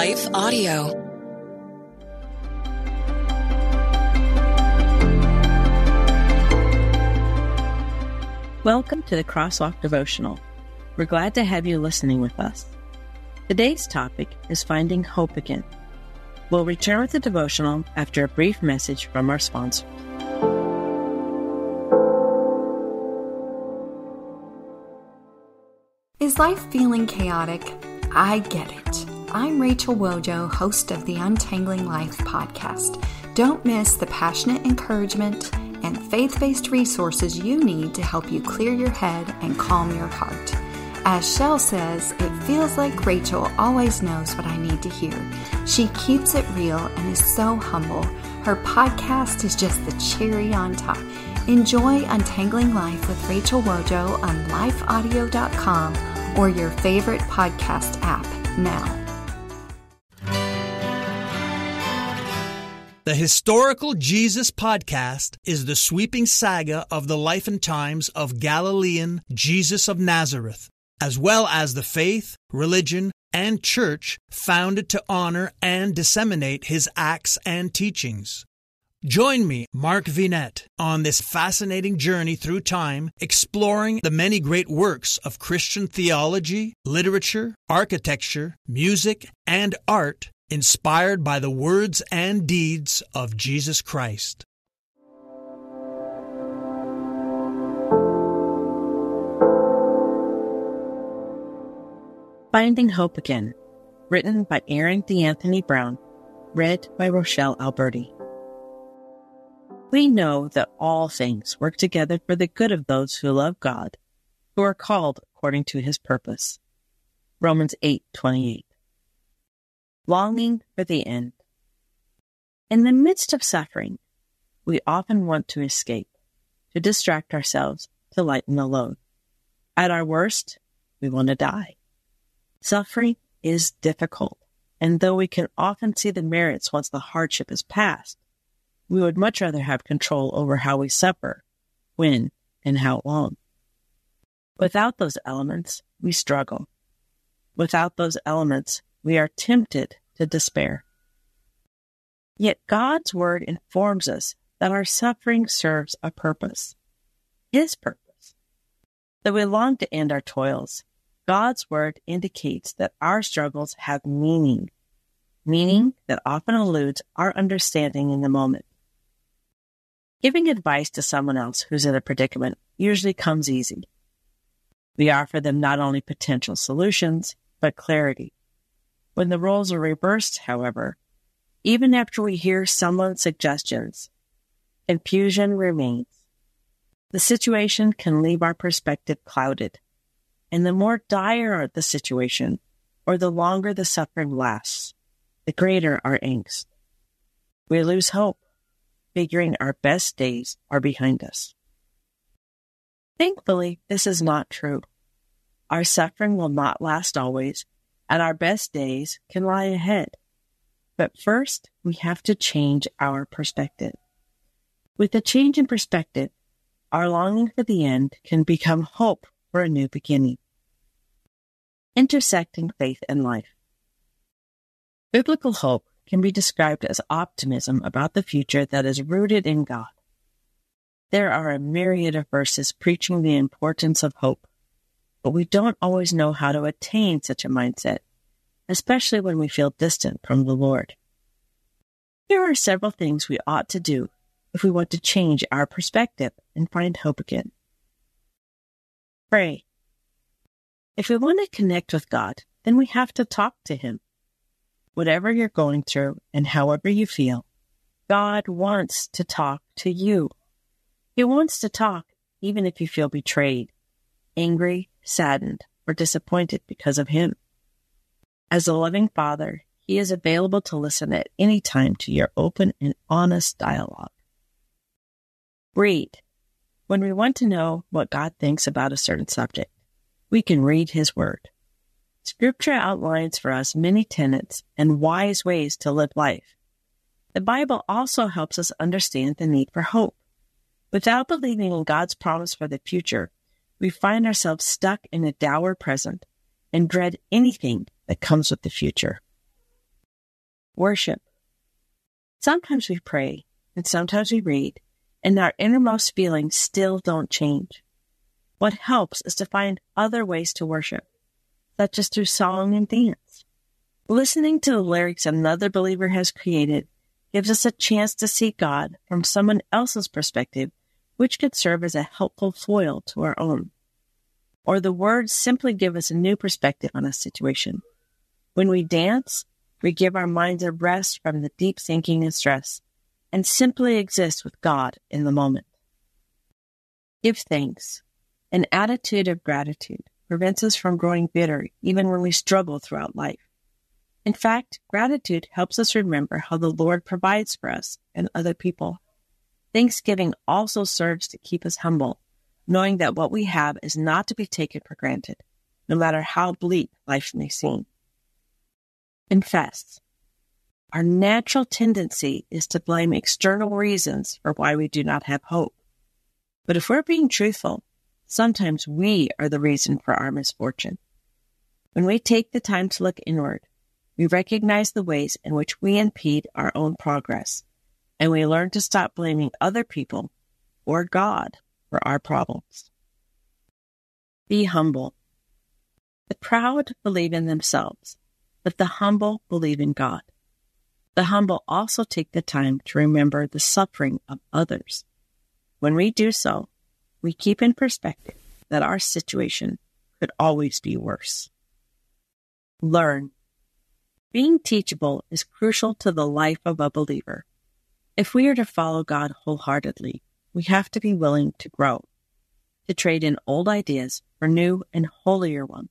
Life Audio. Welcome to the Crosswalk Devotional. We're glad to have you listening with us. Today's topic is finding hope again. We'll return with the devotional after a brief message from our sponsor. Is life feeling chaotic? I get it. I'm Rachel Wojo, host of the Untangling Life podcast. Don't miss the passionate encouragement and faith based resources you need to help you clear your head and calm your heart. As Shell says, it feels like Rachel always knows what I need to hear. She keeps it real and is so humble. Her podcast is just the cherry on top. Enjoy Untangling Life with Rachel Wojo on lifeaudio.com or your favorite podcast app now. The Historical Jesus Podcast is the sweeping saga of the life and times of Galilean Jesus of Nazareth, as well as the faith, religion, and church founded to honor and disseminate his acts and teachings. Join me, Mark Vinet, on this fascinating journey through time, exploring the many great works of Christian theology, literature, architecture, music, and art inspired by the words and deeds of Jesus Christ. Finding Hope Again, written by Aaron D'Anthony Brown, read by Rochelle Alberti. We know that all things work together for the good of those who love God, who are called according to his purpose. Romans 8:28. Longing for the end. In the midst of suffering, we often want to escape, to distract ourselves, to lighten the load. At our worst, we want to die. Suffering is difficult, and though we can often see the merits once the hardship is past, we would much rather have control over how we suffer, when, and how long. Without those elements, we struggle. Without those elements, we are tempted to despair. Yet God's Word informs us that our suffering serves a purpose, His purpose. Though we long to end our toils, God's Word indicates that our struggles have meaning, meaning that often eludes our understanding in the moment. Giving advice to someone else who's in a predicament usually comes easy. We offer them not only potential solutions, but clarity. When the roles are reversed, however, even after we hear someone's suggestions, confusion remains. The situation can leave our perspective clouded, and the more dire the situation, or the longer the suffering lasts, the greater our angst. We lose hope, figuring our best days are behind us. Thankfully, this is not true. Our suffering will not last always, and our best days can lie ahead. But first, we have to change our perspective. With a change in perspective, our longing for the end can become hope for a new beginning. Intersecting faith and life. Biblical hope can be described as optimism about the future that is rooted in God. There are a myriad of verses preaching the importance of hope but we don't always know how to attain such a mindset, especially when we feel distant from the Lord. Here are several things we ought to do if we want to change our perspective and find hope again. Pray. If we want to connect with God, then we have to talk to Him. Whatever you're going through and however you feel, God wants to talk to you. He wants to talk even if you feel betrayed, angry, saddened, or disappointed because of him. As a loving father, he is available to listen at any time to your open and honest dialogue. Read. When we want to know what God thinks about a certain subject, we can read his word. Scripture outlines for us many tenets and wise ways to live life. The Bible also helps us understand the need for hope. Without believing in God's promise for the future, we find ourselves stuck in a dour present and dread anything that comes with the future. Worship. Sometimes we pray and sometimes we read, and our innermost feelings still don't change. What helps is to find other ways to worship, such as through song and dance. Listening to the lyrics another believer has created gives us a chance to see God from someone else's perspective, which could serve as a helpful foil to our own. Or the words simply give us a new perspective on a situation. When we dance, we give our minds a rest from the deep thinking and stress and simply exist with God in the moment. Give thanks. An attitude of gratitude prevents us from growing bitter even when we struggle throughout life. In fact, gratitude helps us remember how the Lord provides for us and other people. Thanksgiving also serves to keep us humble, knowing that what we have is not to be taken for granted, no matter how bleak life may seem. Confess. Our natural tendency is to blame external reasons for why we do not have hope. But if we're being truthful, sometimes we are the reason for our misfortune. When we take the time to look inward, we recognize the ways in which we impede our own progress, and we learn to stop blaming other people or God for our problems. Be humble. The proud believe in themselves, but the humble believe in God. The humble also take the time to remember the suffering of others. When we do so, we keep in perspective that our situation could always be worse. Learn. Being teachable is crucial to the life of a believer. If we are to follow God wholeheartedly, we have to be willing to grow, to trade in old ideas for new and holier ones.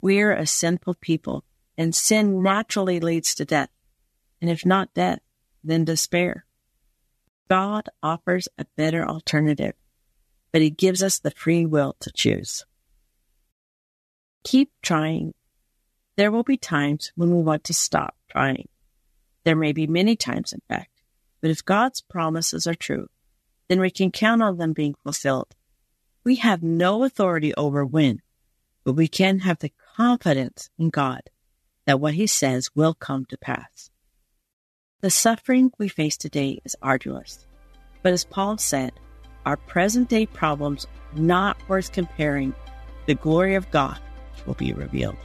We are a sinful people, and sin naturally leads to death and if not death, then despair. God offers a better alternative, but He gives us the free will to choose. Keep trying. There will be times when we want to stop trying. There may be many times, in fact, but if God's promises are true, then we can count on them being fulfilled. We have no authority over when, but we can have the confidence in God that what He says will come to pass. The suffering we face today is arduous, but as Paul said, our present day problems not worth comparing the glory of God will be revealed.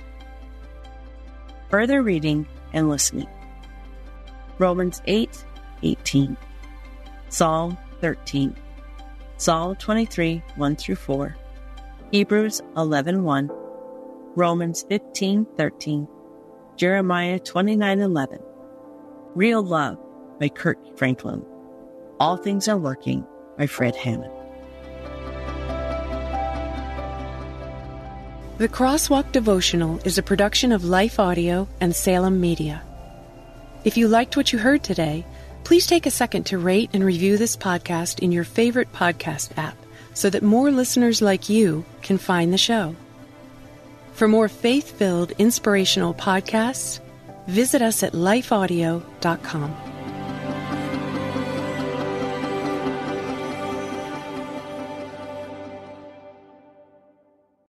Further reading and listening. Romans 8 18, Psalm 13, Psalm 23 1 through 4, Hebrews 11 1, Romans 15 13, Jeremiah 29 11, Real Love by Kirk Franklin. All Things Are Working by Fred Hammond. The Crosswalk Devotional is a production of Life Audio and Salem Media. If you liked what you heard today, please take a second to rate and review this podcast in your favorite podcast app so that more listeners like you can find the show. For more faith filled, inspirational podcasts, visit us at lifeaudio.com.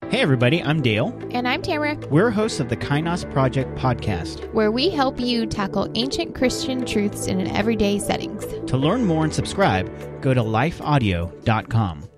Hey, everybody, I'm Dale. And I'm Tamara. We're hosts of the Kainos Project podcast, where we help you tackle ancient Christian truths in an everyday settings. To learn more and subscribe, go to lifeaudio.com.